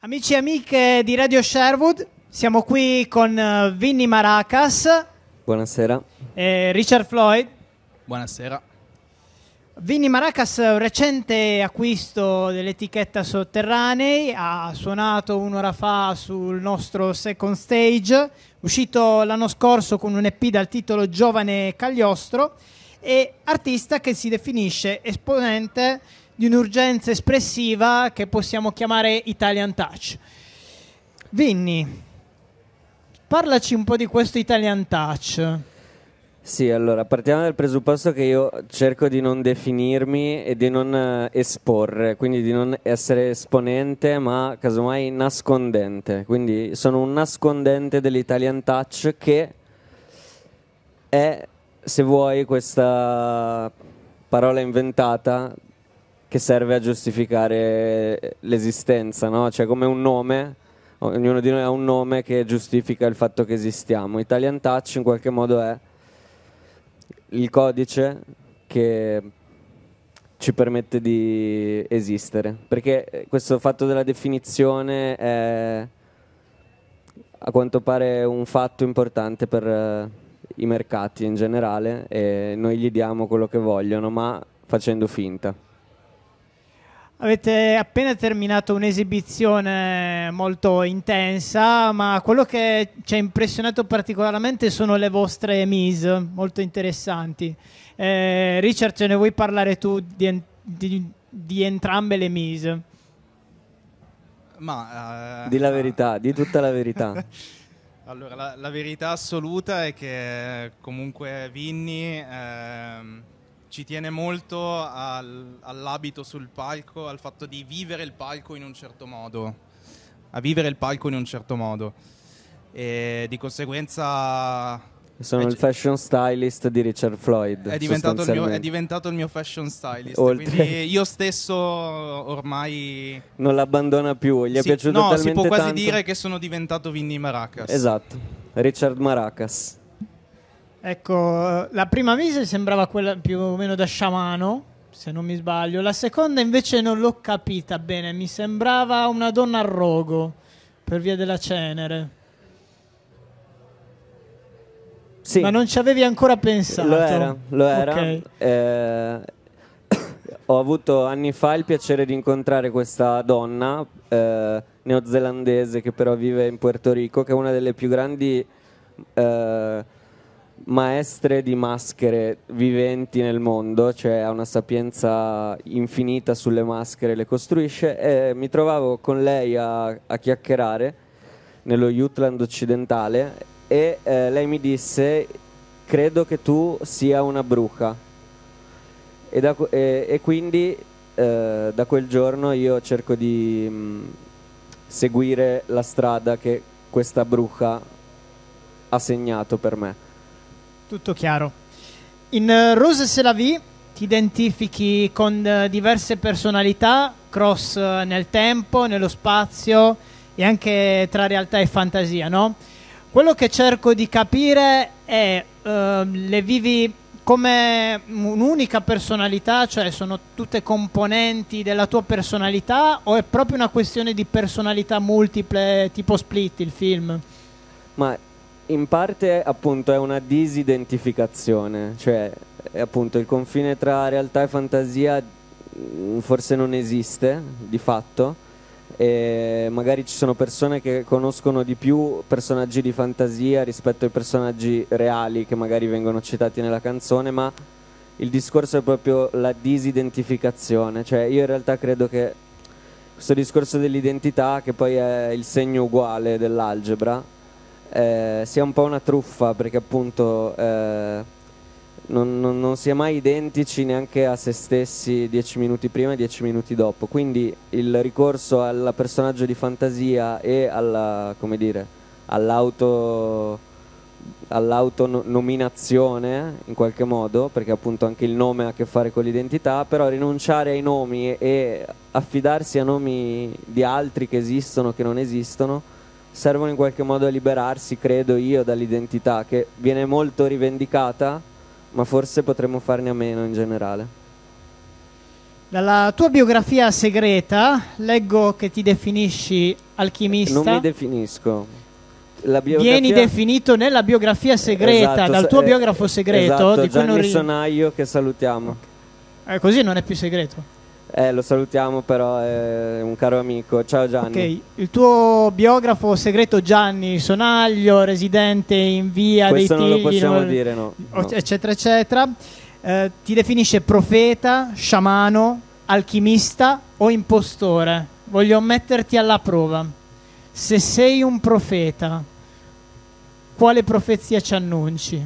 Amici e amiche di Radio Sherwood, siamo qui con uh, Vinny Maracas. Buonasera. E Richard Floyd. Buonasera. Vinny Maracas, un recente acquisto dell'etichetta Sotterranei, ha suonato un'ora fa sul nostro second stage, uscito l'anno scorso con un EP dal titolo Giovane Cagliostro e artista che si definisce esponente di un'urgenza espressiva che possiamo chiamare Italian Touch. Vinny, parlaci un po' di questo Italian Touch. Sì, allora partiamo dal presupposto che io cerco di non definirmi e di non eh, esporre, quindi di non essere esponente, ma casomai nascondente. Quindi sono un nascondente dell'Italian Touch che è, se vuoi, questa parola inventata che serve a giustificare l'esistenza, no? Cioè come un nome, ognuno di noi ha un nome che giustifica il fatto che esistiamo. Italian Touch in qualche modo è il codice che ci permette di esistere. Perché questo fatto della definizione è a quanto pare un fatto importante per uh, i mercati in generale e noi gli diamo quello che vogliono, ma facendo finta. Avete appena terminato un'esibizione molto intensa, ma quello che ci ha impressionato particolarmente sono le vostre mise, molto interessanti. Eh, Richard, ce ne vuoi parlare tu di, di, di entrambe le mise? Ma, uh, di la verità, di tutta la verità. allora, la, la, verità assoluta è che comunque Vinny... Eh, ci tiene molto al, all'abito sul palco, al fatto di vivere il palco in un certo modo, a vivere il palco in un certo modo. E di conseguenza... Sono il fashion stylist di Richard Floyd. È diventato, il mio, è diventato il mio fashion stylist. Oltre. Quindi io stesso ormai. Non l'abbandona più. Gli sì, è piaciuto no, talmente si può quasi tanto. dire che sono diventato Vinny Maracas. Esatto, Richard Maracas. Ecco, la prima mise sembrava quella più o meno da sciamano, se non mi sbaglio. La seconda invece non l'ho capita bene, mi sembrava una donna a rogo per via della cenere. Sì. Ma non ci avevi ancora pensato. Lo era, lo era. Okay. Eh, ho avuto anni fa il piacere di incontrare questa donna eh, neozelandese che però vive in Puerto Rico, che è una delle più grandi... Eh, maestre di maschere viventi nel mondo, cioè ha una sapienza infinita sulle maschere, le costruisce e mi trovavo con lei a, a chiacchierare nello Jutland occidentale e eh, lei mi disse credo che tu sia una bruca e, da, e, e quindi eh, da quel giorno io cerco di mh, mm, seguire la strada che questa bruca ha segnato per me. Tutto chiaro. In uh, Rose Se la vie ti identifichi con uh, diverse personalità, cross uh, nel tempo, nello spazio e anche tra realtà e fantasia, no? Quello che cerco di capire è le vivi come un'unica personalità, cioè sono tutte componenti della tua personalità o è proprio una questione di personalità multiple tipo split il film? Ma in parte appunto è una disidentificazione, cioè appunto il confine tra realtà e fantasia mm, forse non esiste di fatto e magari ci sono persone che conoscono di più personaggi di fantasia rispetto ai personaggi reali che magari vengono citati nella canzone, ma il discorso è proprio la disidentificazione, cioè io in realtà credo che questo discorso dell'identità, che poi è il segno uguale dell'algebra, eh, sia un po' una truffa perché appunto eh, non, non, non, si è mai identici neanche a se stessi dieci minuti prima e dieci minuti dopo. Quindi il ricorso al personaggio di fantasia e alla, come dire, all'auto all'autonominazione in qualche modo, perché appunto anche il nome ha a che fare con l'identità, però rinunciare ai nomi e affidarsi a nomi di altri che esistono, che non esistono, servono in qualche modo a liberarsi, credo io, dall'identità che viene molto rivendicata, ma forse potremmo farne a meno in generale. Dalla tua biografia segreta leggo che ti definisci alchimista. Non mi definisco. Biografia... Vieni definito nella biografia segreta Esatto, dal tuo eh, biografo segreto. Esatto, di non Gianni ri- Sonaio che salutiamo. Eh, così non è più segreto. Eh, lo salutiamo però, è un caro amico. Ciao Gianni. Ok, il tuo biografo segreto Gianni Sonaglio, residente in via Questo dei non lo possiamo non- dire, no. no. eccetera, eccetera. Eh, ti definisce profeta, sciamano, alchimista o impostore. Voglio metterti alla prova. Se sei un profeta, quale profezia ci annunci?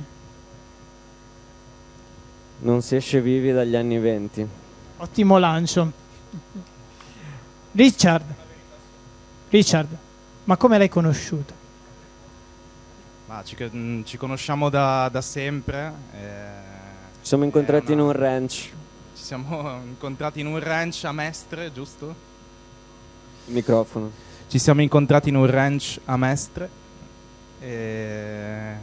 Non si esce vivi dagli anni venti. Ottimo lancio. Richard. Richard, ma come l'hai conosciuto? Ma ci, mm, ci conosciamo da, da sempre. eh, Ci siamo incontrati È in una- un ranch. ci siamo incontrati in un ranch a Mestre, giusto? Il microfono. Ci siamo incontrati in un ranch a Mestre. E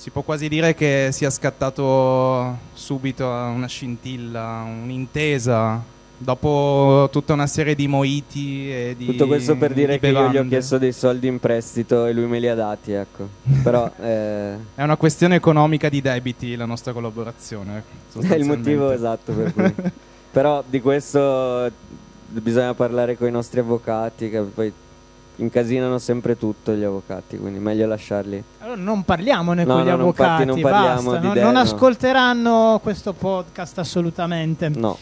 si può quasi dire che sia scattato subito una scintilla, un'intesa. Dopo tutta una serie di moiti e di Tutto questo per dire di che io gli ho chiesto dei soldi in prestito e lui me li ha dati, ecco. Però eh, È una questione economica di debiti la nostra collaborazione. è il sostanzialmente. motivo esatto per cui. Però di questo bisogna parlare con i nostri avvocati che poi incasinano sempre tutto gli avvocati, quindi meglio lasciarli. Allora non parliamone No, con gli no, avvocati, non parliamo basta, non, te, non no. ascolteranno questo podcast assolutamente. No.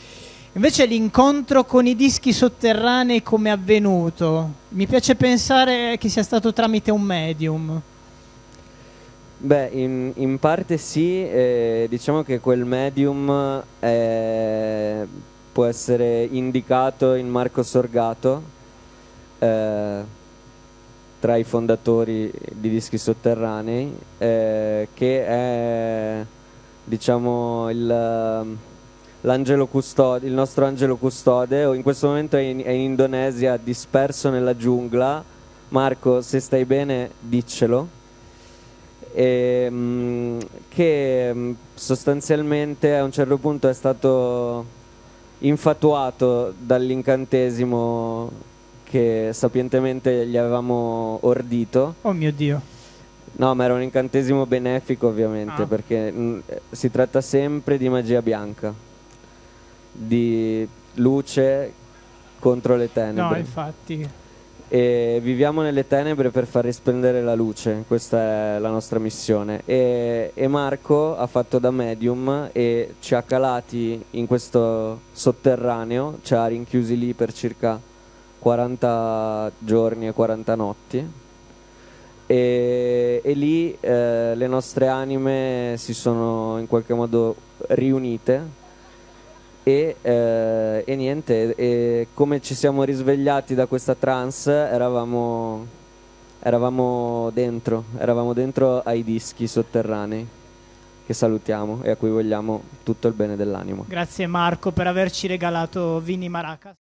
Invece l'incontro con i dischi sotterranei come è avvenuto? Mi piace pensare che sia stato tramite un medium. Beh, in, in parte sì, eh, diciamo che quel medium eh, può essere indicato in Marco Sorgato, eh, tra i fondatori di Dischi Sotterranei, eh, che è diciamo il, custode, il nostro angelo custode, in questo momento è in, è in Indonesia disperso nella giungla. Marco, se stai bene, diccelo e, mh, che mh, sostanzialmente a un certo punto è stato infatuato dall'incantesimo che sapientemente gli avevamo ordito. Oh mio Dio. No, ma era un incantesimo benefico ovviamente, Ah. perché mh, eh, si tratta sempre di magia bianca, di luce contro le No, tenebre infatti. e viviamo nelle tenebre per far risplendere la luce, questa è la nostra missione. E, e Marco ha fatto da medium e ci ha calati in questo sotterraneo, ci ha rinchiusi lì per circa 40 giorni e 40 notti. E, e lì eh, le nostre anime si sono in qualche modo riunite e, eh, e niente, e come ci siamo risvegliati da questa trance eravamo, eravamo dentro, eravamo dentro ai dischi sotterranei che salutiamo e a cui vogliamo tutto il bene dell'animo. Grazie Marco per averci regalato Vini Maracas.